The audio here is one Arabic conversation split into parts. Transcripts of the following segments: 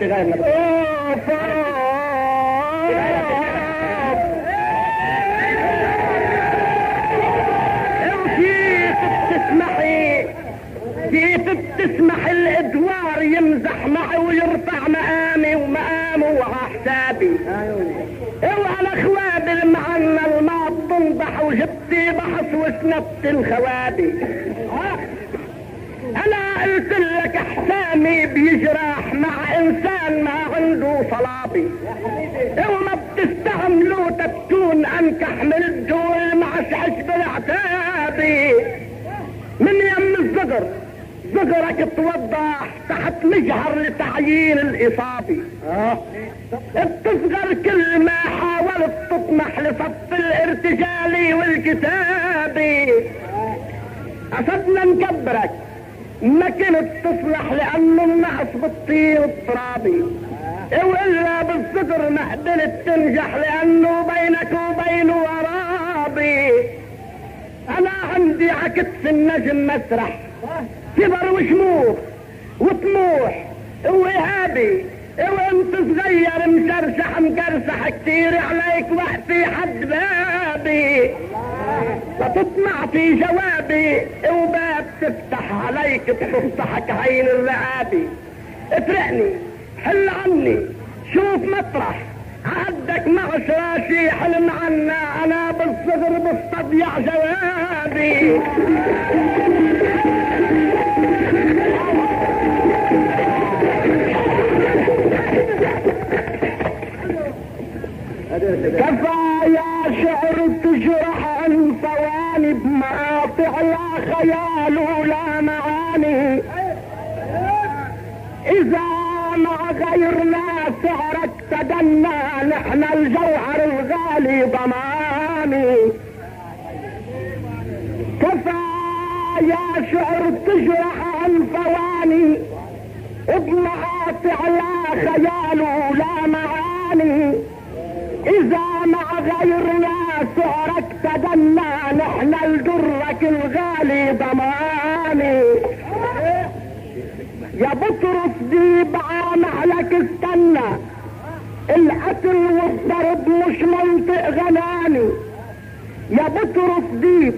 لا تغير كيف بتسمحي كيف بتسمح الادوار يمزح معي ويرفع مقامي ومقامه وحسابي اوعى الاخواب المعنا الماء تنضح وجبتي بحص وسندت الخوابي قلت لك احسامي بيجرح مع إنسان ما عنده صلابي وما بتستعملوا تكون انكح من الدول مع حسب العتابي من يم الزقر؟ زقرك توضح تحت مجهر لتعيين الاصابي بتصغر كل ما حاولت تطمح لصف الارتجالي والكتابي أسدنا نكبرك. ما كنت تصلح لأنه النقص بالطين الترابي وإلا بالصدر ما قدرت تنجح لأنه بينك وبينه ورابي. أنا عندي عكتف النجم مسرح. كبر وشموخ وطموح وإيهابي وأنت صغير مشرشح مكرسح كتير عليك وقتي حد بابي. فتطمع في جوابي وباب تفتح عليك بتفتحك عين الرعابي افرقني حل عني شوف مطرح. عدك مع شراشي حلم عنا أنا بالصغر بستضيع جوابي. كفى شعر تجرح عن ثواني بمقاطع لا خيال ولا معاني. إذا مع غيرنا سعرك تدنى نحن الجوهر الغالي ضماني. كفى يا شعر تجرح عن بمقاطع لا خيال ولا معاني. إذا مع غيرنا سعرك تدنى نحن الدرك الغالي ضماني. يا بطرس ديب عاملك استنى. القتل والضرب مش منطق غناني. يا بطرس ديب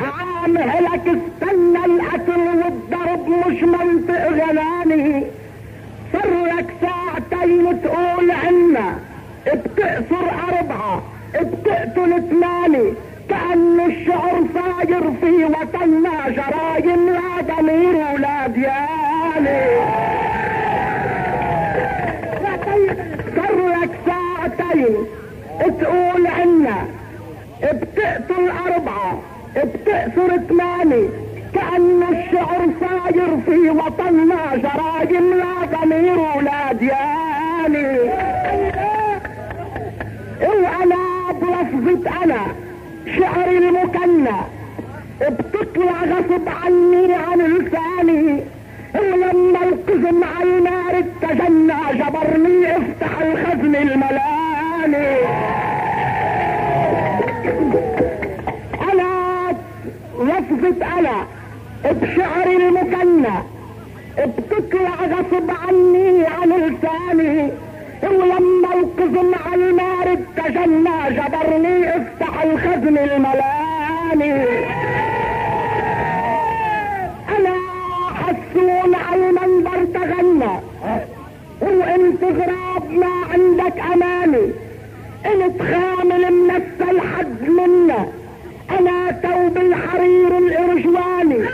عاملك استنى. القتل والضرب مش منطق غناني. صار لك ساعتين تقول عنا. بتأثر أربعة بتقتل ثمانية كأن الشعر صاير في وطننا جرايم لا ضمير ولا ديانة صار لك ساعتين تقول عنا بتقتل أربعة بتأثر ثمانية كأن الشعر صاير في وطننا جرايم لا ضمير ولا ديانة وأنا بلفظة أنا شعري المكنى. بتطلع غصب عني عن لساني. ولما القزم على النار اتجنى جبرني إفتح الخزن الملاني. أنا لفظة أنا بشعري المكنى. بتطلع غصب عني عن لساني. ولما القزم على النار اتجنى جبرني افتح الخزن الملاني. أنا حسون على المنبر تغنى. وانت غراب ما عندك أماني. انت خامل منسى الحد منا. أنا توب الحرير الإرجواني.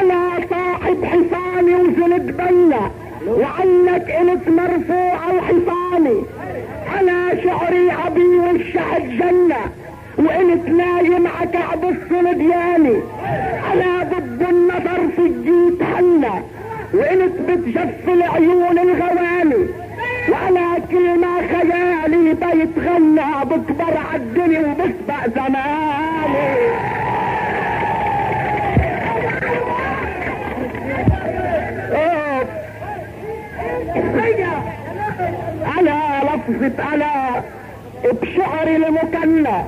أنا صاحب حصاني وزلد بنا. وعنك انت مرفوع الحصاني على شعري عبي والشعب جنة وانت نايم عكعب الصلدياني على ضد النظر في الجيت حنا وانت بتجف العيون الغواني وأنا كل ما خيالي بيتغنى بكبر عالدنيا وبسبق زماني أوف. أنا لفظة أنا بشعري المكنى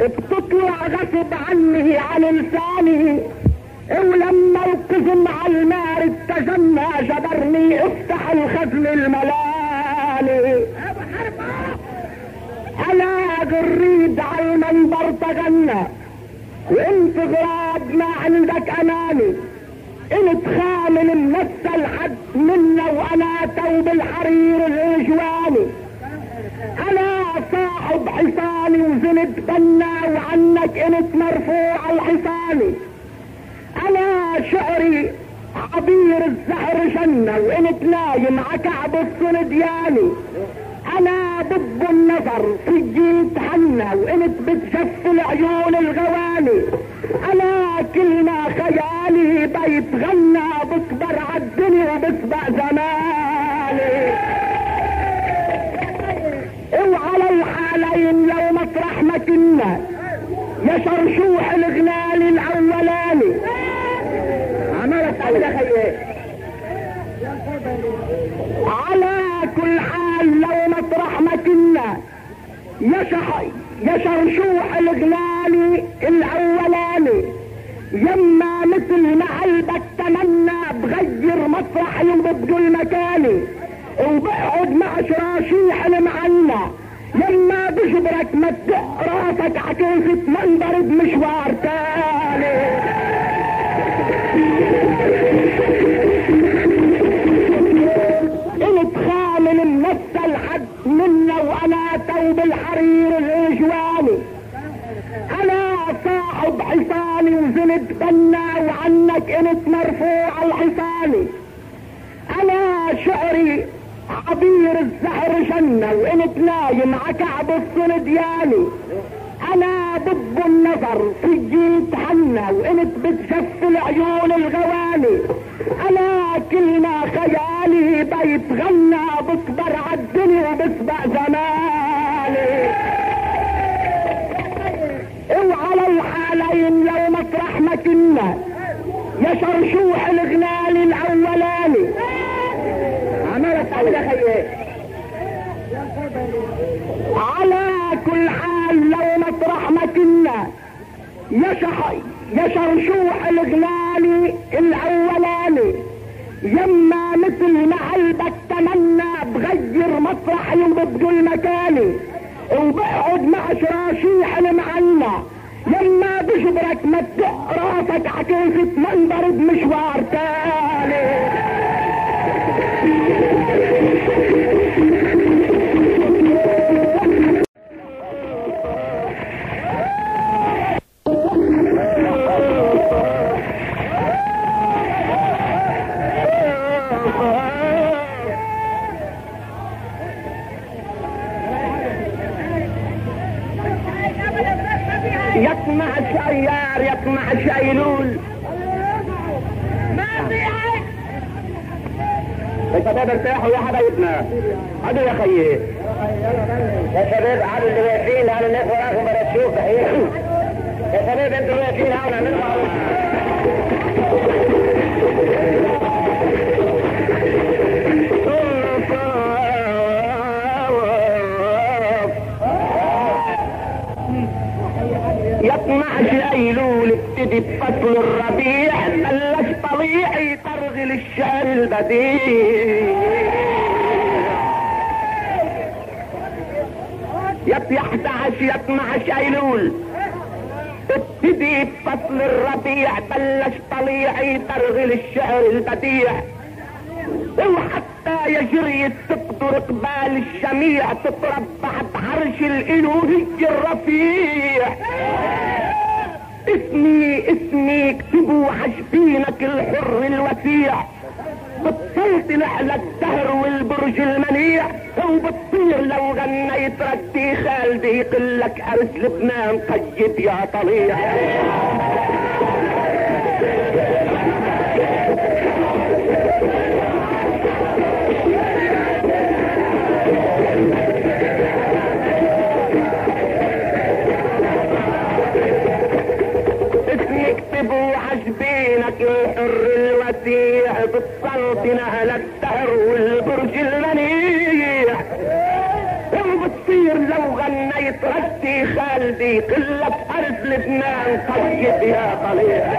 بتطلع غصب عني على لساني ولما القسم على المارد تجمع جبرني أفتح الخزن الملالي أنا قريد على المنبر تغنى وانت غراب ما عندك اماني انت خامل النفس الحد منا وأنا توب الحرير الهجواني أنا صاحب حصاني وزنت بنا وعنك إنت مرفوع الحصاني أنا شعري عبير الزهر جنة وإنت نايم عكعب الصندياني أنا ضب النظر في الجيل تحنى وإنت بتجف العيون الغواني. أنا كلمة خيالي بيتغنى بكبر عالدنيا وبسبق زماني وعلى الحالين لو كنا يا شرشوح الغلال الأولاني. عملت على خيال على كل حال لو مطرح ما كنا شرشوح الغلالي الأولاني. يما مثل ما قلبك تمنى بغير مطرح يبدو المكاني وبقعد مع شراشيح المعلى لما بجبرك مد راسك عكيفة منظر بمشوار تاني. انت خامل النفس الحد منا وأنا توب الحرير الهجواني أنا صاحب حصاني وزنت بنا وعنك إنت مرفوع الحصاني أنا شعري عبير الزهر جنة وانت نايم عكعب الصندياني أنا ضب النظر في الجيل تحنى وإنت بتجف العيون الغواني. أنا كلمة خيالي بيتغنى بكبر عالدنيا وبسبق زماني. وعلى الحالين لو مطرح ما كنا. يا شرشوح الغلال الأولاني. على كل حال لو مطرح ما كنا يا شح يا شرشوح الغلالي الاولاني يما مثل ما قلبك تمنى بغير مطرح يبدو المكاني وبقعد مع شراشيح المعلى لما بجبرك مد راسك عكيفة منظر بمشوار تاني. يطمع شيار يطمع شيلول. ما في عين يا شباب ارتاحوا يا حبايبنا عدوا يا خيي. يا شباب قعدوا اللي واقفين على الناس وراكم بلا تشوف يا شباب أنتوا واقفين نطلع يطمع شيلول ابتدي بفصل الربيع. الشعر البديع يطيح 11 يطمع شيلول ابتدي بفصل الربيع بلش طليعي ترغل الشعر البديع. وحتى يجري تقدر قبال الشميع تتربع بعرش الالوهي الرفيع. اسمي اسمي اكتبوا عجبينك الحر الوسيع. بتسلطن على الدهر والبرج المنيع وبتطير لو غنيت ردي خالدي يقلك ارز لبنان قيد يا طليع. على الدهر والبرج المنيع وبتصير لو غنيت ردي خالدي قلة أرض لبنان طيب يا طليع